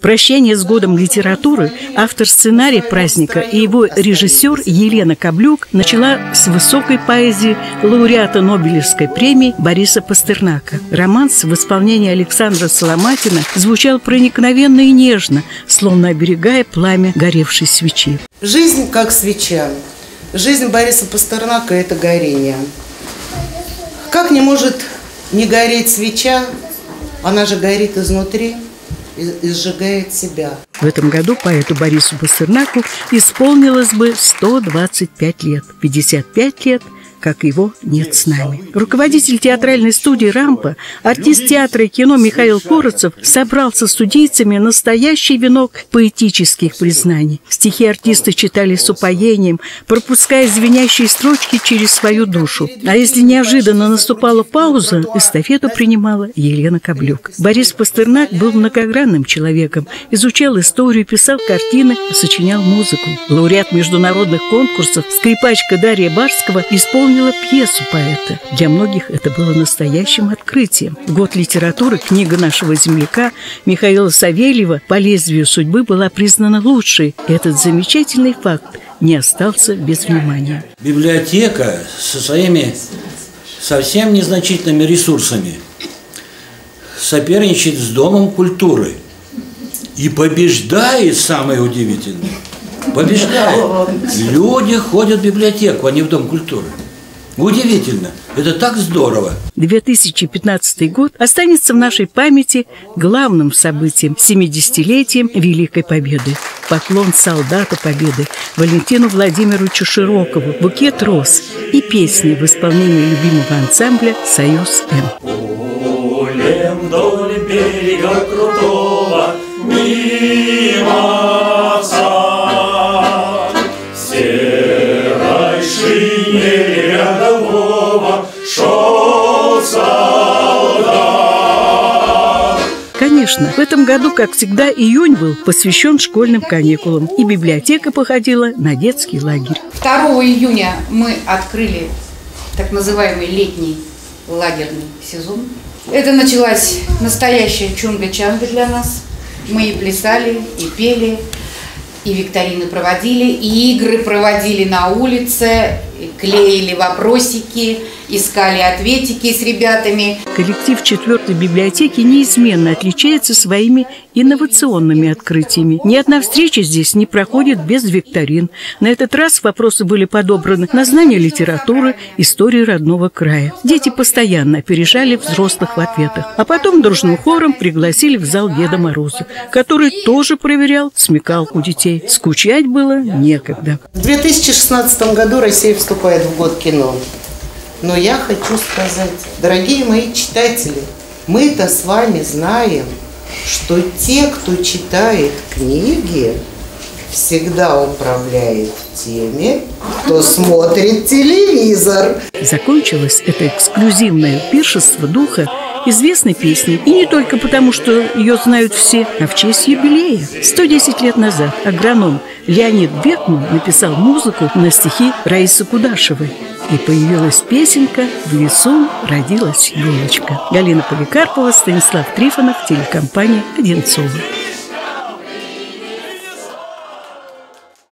Прощание с годом литературы, автор сценария праздника и его режиссер Елена Каблюк начала с высокой поэзии лауреата Нобелевской премии Бориса Пастернака. Романс в исполнении Александра Соломатина звучал проникновенно и нежно, словно оберегая пламя горевшей свечи. Жизнь как свеча. Жизнь Бориса Пастернака – это горение. Как не может не гореть свеча, она же горит изнутри – и сжигает себя. В этом году поэту Борису Пастернаку исполнилось бы 125 лет. 55 лет – как его нет с нами. Руководитель театральной студии «Рампа», артист театра и кино Михаил Коротцев собрал со студийцами настоящий венок поэтических признаний. Стихи артисты читали с упоением, пропуская звенящие строчки через свою душу. А если неожиданно наступала пауза, эстафету принимала Елена Каблюк. Борис Пастернак был многогранным человеком, изучал историю, писал картины, сочинял музыку. Лауреат международных конкурсов, скрипачка Дарья Барского исполнила исполнила пьесу поэта. Для многих это было настоящим открытием. Год литературы, книга нашего земляка Михаила Савельева «По лезвию судьбы» была признана лучшей. Этот замечательный факт не остался без внимания. Библиотека со своими совсем незначительными ресурсами соперничает с Домом культуры и побеждает, самое удивительное, побеждает. Люди ходят в библиотеку, а не в Дом культуры. Удивительно. Это так здорово. 2015 год останется в нашей памяти главным событием 70-летием Великой Победы. Поклон солдату Победы Валентину Владимировичу Широкову, букет роз и песни в исполнении любимого ансамбля «Союз-М». Вдоль берега крутого мимо Конечно, в этом году, как всегда, июнь был посвящен школьным каникулам, и библиотека походила на детский лагерь. 2 июня мы открыли так называемый летний лагерный сезон. Это началась настоящая чунга-чанга для нас. Мы и плясали, и пели, и викторины проводили, и игры проводили на улице, клеили вопросики, искали ответики с ребятами. Коллектив четвертой библиотеки неизменно отличается своими инновационными открытиями. Ни одна встреча здесь не проходит без викторин. На этот раз вопросы были подобраны на знание литературы, истории родного края. Дети постоянно опережали взрослых в ответах. А потом дружным хором пригласили в зал Деда Мороза, который тоже проверял смекалку детей. Скучать было некогда. В 2016 году Россия вступает в год кино. Но я хочу сказать, дорогие мои читатели, мы-то с вами знаем, что те, кто читает книги, всегда управляет теми, кто смотрит телевизор. Закончилось это эксклюзивное пиршество духа известной песней. И не только потому, что ее знают все, а в честь юбилея. 110 лет назад агроном Леонид Бекман написал музыку на стихи Раисы Кудашевой. И появилась песенка «В лесу родилась елочка». Галина Поликарпова, Станислав Трифонов, телекомпания «Одинцова».